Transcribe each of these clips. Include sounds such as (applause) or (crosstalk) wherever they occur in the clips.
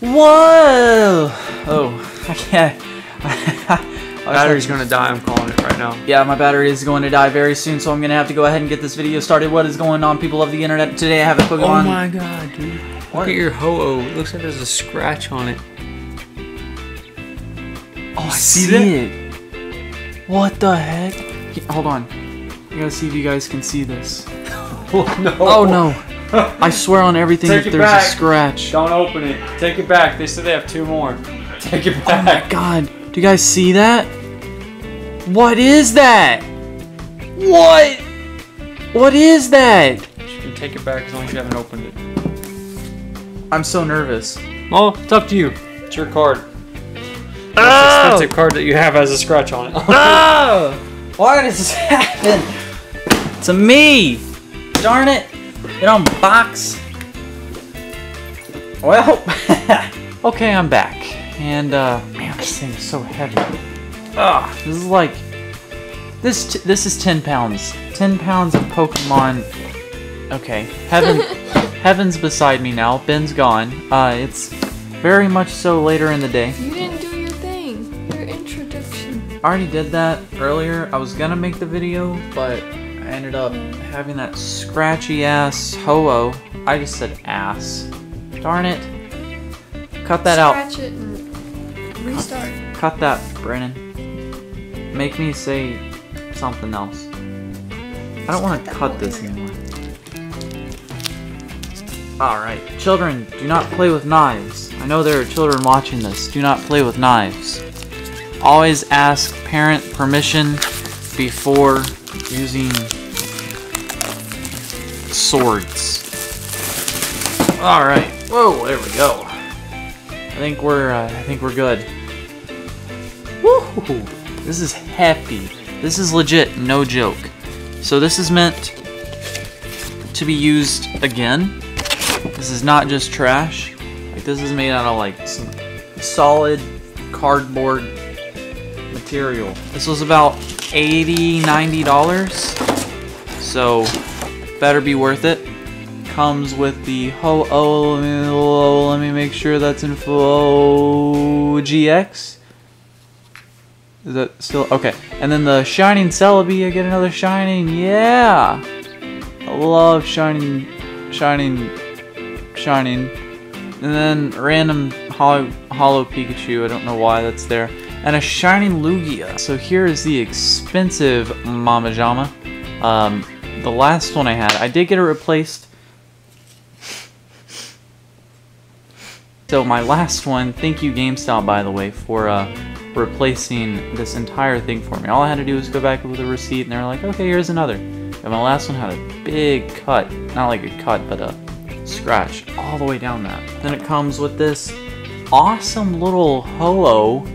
Whoa! Oh, I can't. (laughs) Battery's gonna die. I'm calling it right now. Yeah, my battery is going to die very soon, so I'm gonna have to go ahead and get this video started. What is going on, people of the internet? Today I have a Pokemon. Oh my god, dude! What? Look at your ho-oh. It looks like there's a scratch on it. Oh, I see it. What the heck? Hold on. I gotta see if you guys can see this. (laughs) Oh no! Oh no! (laughs) I swear on everything Take if there's back. a scratch. Don't open it. Take it back. They said they have two more. (laughs) Take it back. Oh my god. Do you guys see that? What is that? What? What is that? you can take it back as long as you haven't opened it. I'm so nervous. Well, it's up to you. It's your card. Oh! expensive card that you have has a scratch on it. (laughs) Oh! Why does this happen to me? Darn it! It unbox. Well, (laughs) okay, I'm back, and uh, man, this thing is so heavy. Ugh, this is like this. T- this is ten pounds. Ten pounds of Pokemon. Okay, heaven, (laughs) heaven's beside me now. Ben's gone. Uh, it's very much so later in the day. You didn't do your thing. Your introduction. I already did that earlier. I was gonna make the video, but ended up having that scratchy ass ho I just said ass. Darn it. Cut that out. Scratch it and restart. Cut that, Brennan. Make me say something else. I don't want to cut this anymore. Alright, children, do not play with knives. I know there are children watching this. Do not play with knives. Always ask parent permission before using swords. Alright. Whoa, there we go. I think we're uh, I think we're good. Woo! This is hefty. This is legit, no joke. So this is meant to be used again. This is not just trash. Like this is made out of like some solid cardboard material. This was about 80 90 dollars. So better be worth it. Comes with the ho oh let me, oh, let me make sure that's in full GX. Is that still okay? And then the shining Celebi, I get another shining. Yeah, I love shining, shining, shining. And then random holo, holo Pikachu. I don't know why that's there. And a shining Lugia. So here is the expensive Mama Jama. Um, the last one I had, I did get it replaced. So my last one, thank you GameStop by the way for uh, replacing this entire thing for me. All I had to do was go back with a receipt and they were like, okay, here's another. And my last one had a big cut, not like a cut, but a scratch all the way down that. Then it comes with this awesome little Ho-Oh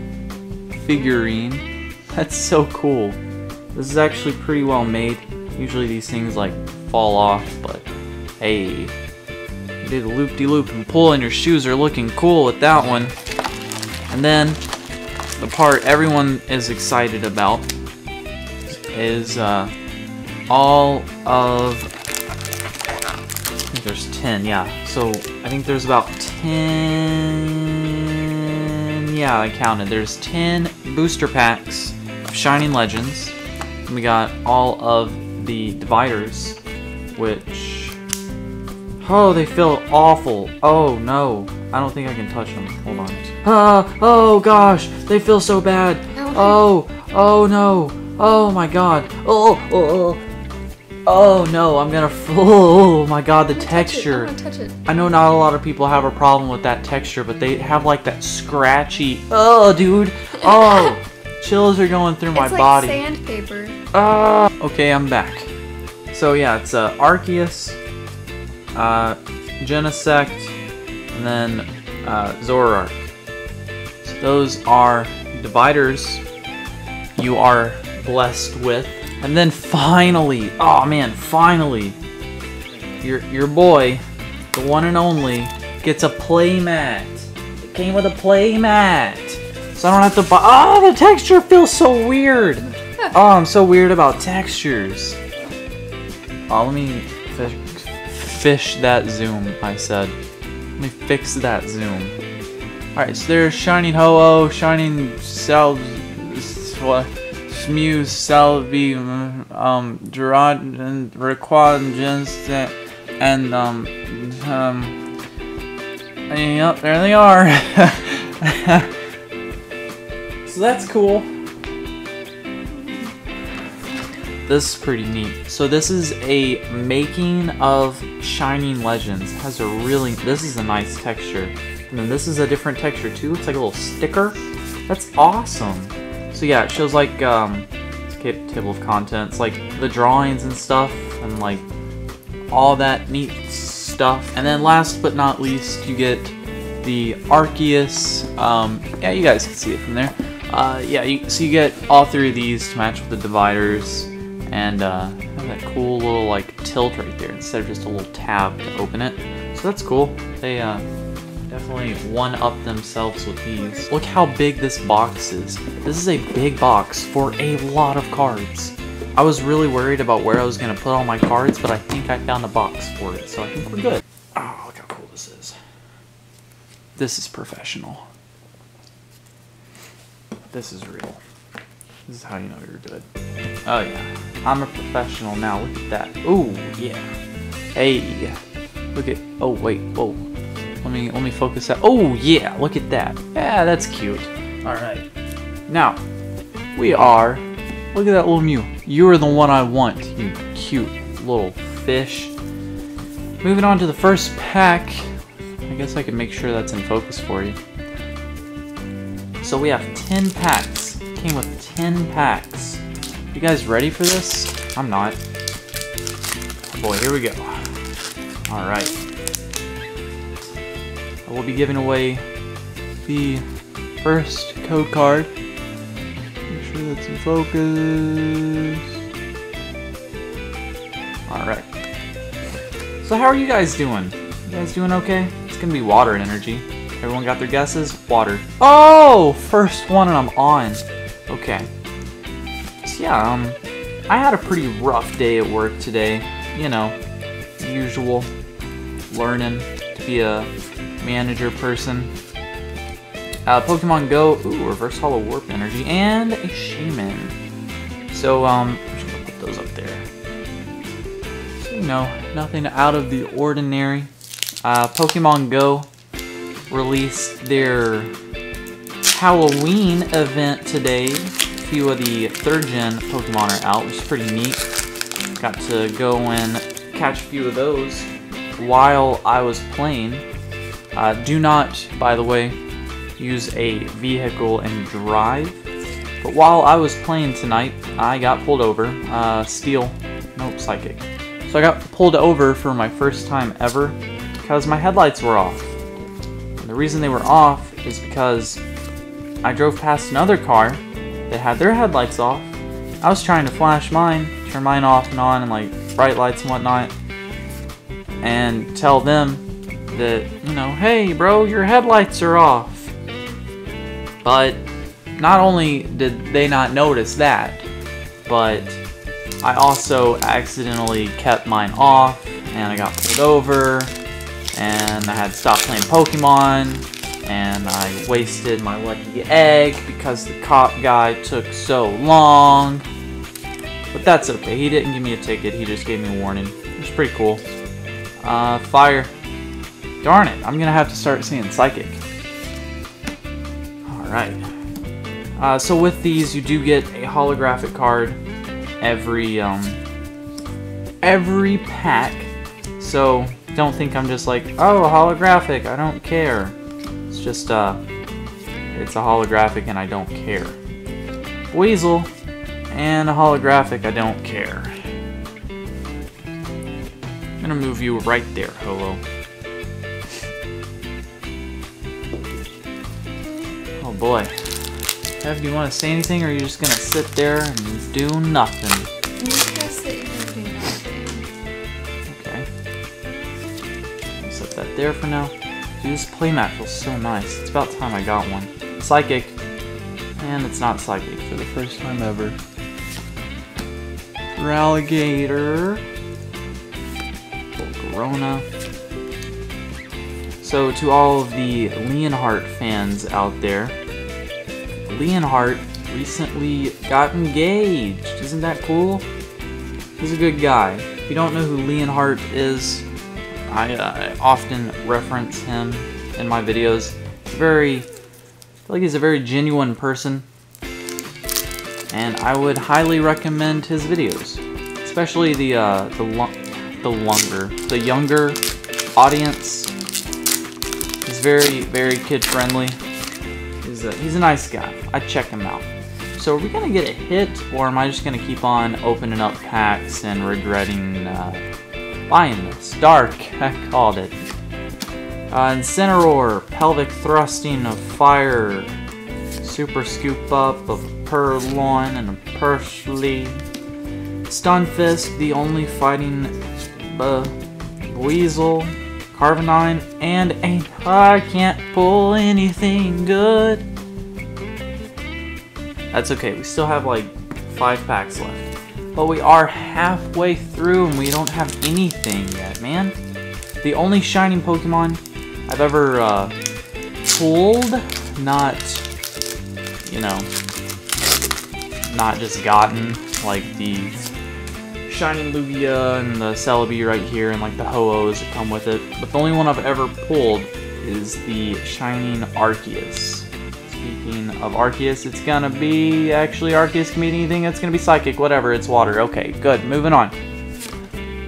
figurine. (laughs) That's so cool. This is actually pretty well made. Usually these things like fall off, but hey, you did a loop-de-loop and pull and your shoes are looking cool with that one. And then the part everyone is excited about is uh, all of I think there's 10, yeah. So I think there's about 10 yeah, I counted. There's 10 booster packs of Shining Legends. And we got all of the dividers, which Oh, they feel awful. Oh no. I don't think I can touch them. Hold on. Ah, oh gosh, they feel so bad. Oh, oh no. Oh my god. Oh, oh, oh. Oh no, I'm gonna. (laughs) Oh my god, the texture. I touch it. I know not a lot of people have a problem with that texture, but they have like that scratchy. Oh, dude. Oh, (laughs) chills are going through my body. it's like sandpaper. Ah. Okay, I'm back. So yeah, it's uh, Arceus, uh, Genesect, and then uh, Zoroark. So those are dividers you are blessed with. And then finally, oh man, finally, your your boy, the one and only, gets a playmat. It came with a playmat. So I don't have to buy. Oh, the texture feels so weird. (laughs) Oh, I'm so weird about textures. Oh, let me fish, fish that zoom, I said. Let me fix that zoom. Alright, so there's Shining Ho-Oh, Shining Sal... Smew, Salvi, um, Gerard, and Raquan, Jensen, and, um, um, yep, there they are. (laughs) so that's cool. This is pretty neat. So this is a making of Shining Legends. It has a really, this is a nice texture. And then this is a different texture too. It's like a little sticker. That's awesome. So yeah, it shows like um, table of contents, like the drawings and stuff, and like all that neat stuff. And then last but not least, you get the Arceus. Um, yeah, you guys can see it from there. Uh, yeah, you, so you get all three of these to match with the dividers, and uh, that cool little like tilt right there instead of just a little tab to open it. So that's cool. They uh, definitely one up themselves with these. Look how big this box is. This is a big box for a lot of cards. I was really worried about where I was going to put all my cards, but I think I found a box for it, so I think we're good. Oh, look how cool this is. This is professional. This is real. This is how you know you're good. Oh yeah, I'm a professional now. Look at that. Ooh, yeah. Hey, look at. Oh wait, whoa. Let me let me focus that. Oh yeah, look at that. Yeah, that's cute. All right. Now, we are. Look at that little Mew. You are the one I want. You cute little fish. Moving on to the first pack. I guess I can make sure that's in focus for you. So we have 10 packs. Came with 10 packs. You guys ready for this? I'm not. Boy, here we go. Alright. I will be giving away the first code card. Make sure that's in focus. Alright. So how are you guys doing? You guys doing okay? It's gonna be water and energy. Everyone got their guesses? Water. Oh! First one and I'm on. Okay. So yeah, um, I had a pretty rough day at work today. You know, usual. Learning to be a manager person. Uh, Pokemon Go, ooh, Reverse Holo Warp Energy, and a Shaman. So, um, I'm just gonna put those up there. So, you know, nothing out of the ordinary. Uh, Pokemon Go released their Halloween event today. A few of the third gen Pokemon are out, which is pretty neat. Got to go and catch a few of those while I was playing. Uh, do not, by the way, use a vehicle and drive. But while I was playing tonight, I got pulled over. Uh, steel, nope, psychic. So I got pulled over for my first time ever because my headlights were off. And the reason they were off is because I drove past another car that had their headlights off. I was trying to flash mine, turn mine off and on, and like bright lights and whatnot, and tell them that, you know, hey, bro, your headlights are off. But not only did they not notice that, but I also accidentally kept mine off and I got pulled over and I had to stop playing Pokemon and I wasted my lucky egg because the cop guy took so long. But that's okay. He didn't give me a ticket. He just gave me a warning. It was pretty cool. Uh, fire. Darn it. I'm going to have to start seeing Psychic. Alright. Uh, so with these, you do get a holographic card every, um, every pack. So don't think I'm just like, oh, holographic, I don't care. It's just, uh, it's a holographic and I don't care. Weasel and a holographic, I don't care. I'm gonna move you right there, Holo. Oh boy. Ev, do you want to say anything, or are you just gonna sit there and do nothing? I'm just gonna sit here and do nothing. Okay. Set that there for now. Dude, this playmat feels so nice. It's about time I got one. Psychic. And it's not psychic for the first time ever. Ralligator. Corona. So to all of the Leonhart fans out there, Leonhart recently got engaged. Isn't that cool? He's a good guy. If you don't know who Leonhart is, I uh, often reference him in my videos. Very, I feel like he's a very genuine person, and I would highly recommend his videos, especially the uh, the the longer, the younger audience. He's very very kid friendly. He's a, he's a nice guy. I check him out. So are we gonna get a hit, or am I just gonna keep on opening up packs and regretting uh, buying this? Dark, (laughs) I called it. Uh, Incineroar, pelvic thrusting of fire, super scoop up of Purrloin and a Pursley. Stunfisk, the only fighting uh, Weasel, Carvanine, and a I can't pull anything good. That's okay, we still have like five packs left. But we are halfway through and we don't have anything yet, man. The only shining Pokemon I've ever uh, pulled, not, you know, not just gotten, like the Shining Lugia and the Celebi right here and like the Ho-Ohs that come with it. But the only one I've ever pulled is the Shining Arceus. Speaking of Arceus, it's gonna be, actually Arceus can be anything, it's gonna be Psychic, whatever, it's water. Okay, good, moving on.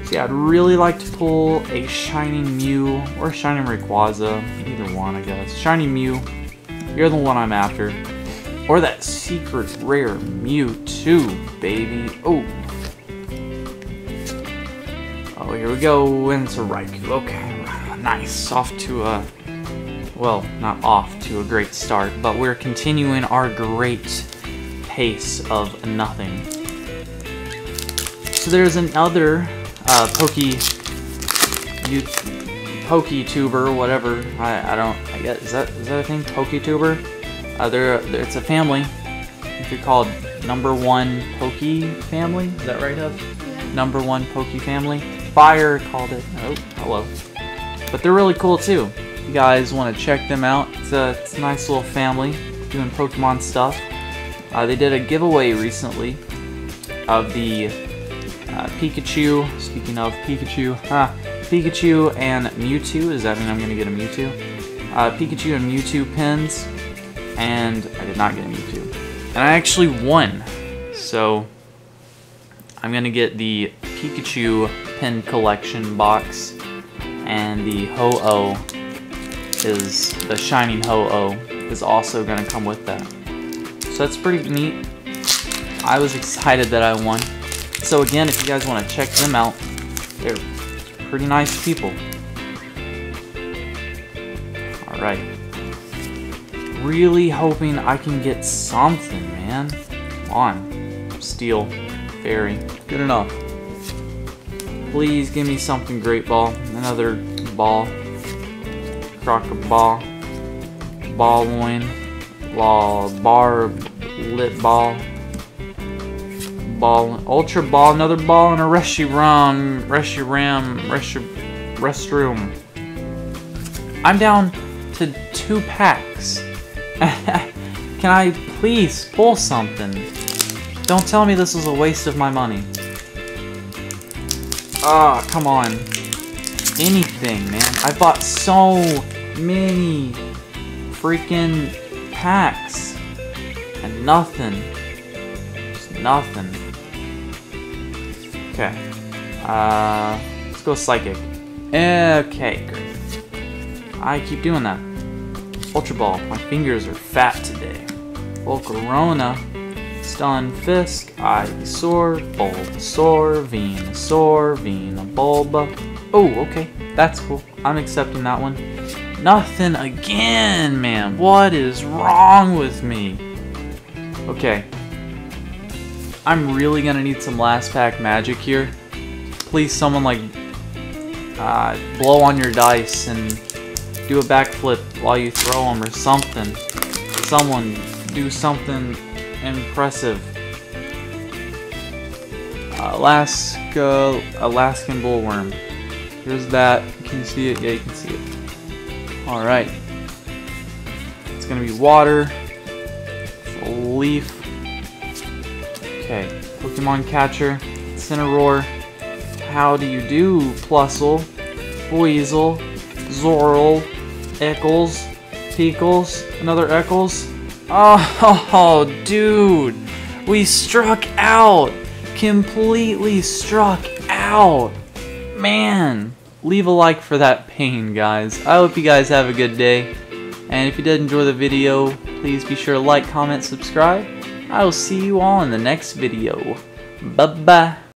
See, I'd really like to pull a Shining Mew or Shining Rayquaza, either one I guess. Shining Mew, you're the one I'm after. Or that secret rare Mewtwo, baby. Oh, Oh, here we go into Raikou. Okay, nice. Off to a, well, not off to a great start, but we're continuing our great pace of nothing. So there's another uh, Pokey, you, PokeTuber, whatever. I, I don't. I guess is that is that a thing? PokeTuber. Uh, they're it's a family. If you're called Number One Pokey Family, is that right, Hub? Number One Pokey Family. Fire called it. Oh, hello. But they're really cool too. You guys want to check them out, it's a, it's a nice little family doing Pokemon stuff. Uh, they did a giveaway recently of the uh, Pikachu. Speaking of Pikachu, huh? Pikachu and Mewtwo. Does that mean I'm gonna get a Mewtwo? Uh, Pikachu and Mewtwo pins, and I did not get a Mewtwo. And I actually won. So I'm gonna get the Pikachu pin collection box, and the Ho-Oh is the Shining Ho-Oh is also gonna come with that. So that's pretty neat. I was excited that I won. So again, if you guys want to check them out, they're pretty nice people. All right. Really hoping I can get something, man. Come on. Steel. Fairy. Good enough. Please give me something great ball. Another ball. Crocoball. Ball ball loin. Law. Bar. Lit ball. Ball. Ultra ball. Another ball and a Reshiram. ram, Reshi. Restroom. I'm down to two packs. (laughs) Can I please pull something? Don't tell me this was a waste of my money. Ah, oh, come on. Anything, man. I bought so many freaking packs. And nothing. Just nothing. Okay. Uh, let's go Psychic. Okay, great. I keep doing that. Ultra Ball. My fingers are fat today. Volcarona. Stunfisk, Ivysaur, Bulbasaur, Venusaur, Venabulba. Oh, okay, that's cool. I'm accepting that one. Nothing again, man. What is wrong with me? Okay. I'm really gonna need some last pack magic here. Please, someone like uh, blow on your dice and do a backflip while you throw them or something. Someone do something impressive. Alaska, Alaskan bullworm. Here's that. Can you see it? Yeah, you can see it. Alright. It's gonna be water. Leaf. Okay. Pokemon Catcher. Cineroar. How do you do, Plusle? Weasel. Zorl. Eccles. Pickles. Another Eccles. Oh, (laughs) dude. We struck out. Completely struck out. Man. Leave a like for that pain, guys. I hope you guys have a good day. And if you did enjoy the video, please be sure to like, comment, subscribe. I will see you all in the next video. Bye-bye.